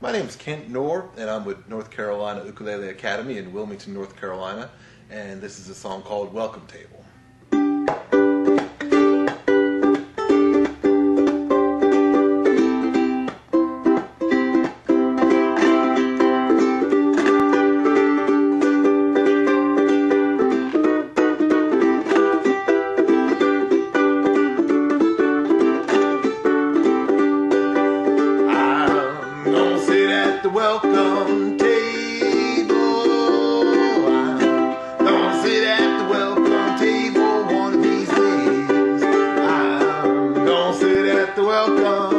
My name is Kent Knorr, and I'm with North Carolina Ukulele Academy in Wilmington, North Carolina, and this is a song called Welcome Table. the welcome table. I'm gonna sit at the welcome table one of these days. I'm gonna sit at the welcome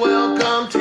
welcome to